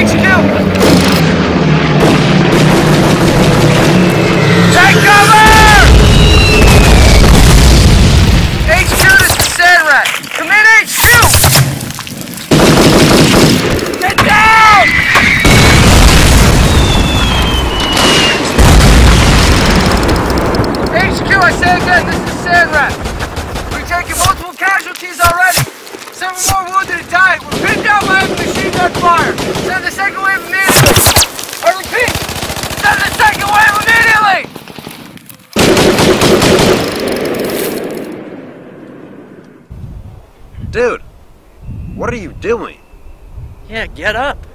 Take cover! HQ, this is Come in, HQ! Get down! HQ, I say again, this is We're taking multiple casualties already. More wounded and. We're pinned down by machine gun fire. Dude, what are you doing? Yeah, get up.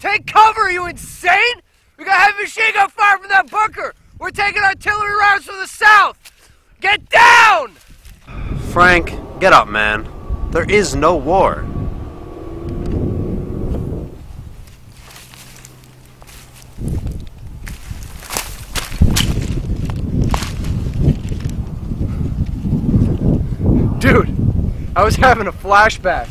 Take cover, you insane! We got heavy machine gun fire from that bunker. We're taking artillery rounds from the south. Get down! Frank, get up, man. There is no war. Dude, I was having a flashback.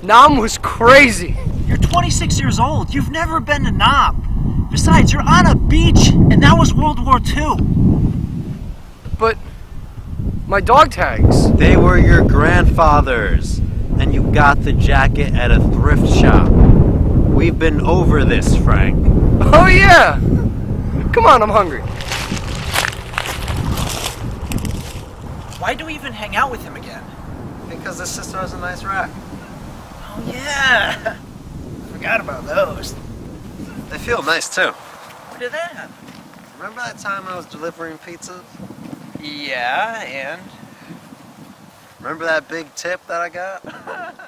Nam was crazy. You're 26 years old. You've never been to Nam. Besides, you're on a beach, and that was World War II. But my dog tags. They were your grandfather's, and you got the jacket at a thrift shop. We've been over this, Frank. Oh yeah. Come on, I'm hungry. Why do we even hang out with him again? Because this sister has a nice rack. Oh, yeah. I forgot about those. They feel nice too. Where did that happen? Remember that time I was delivering pizzas? Yeah, and? Remember that big tip that I got?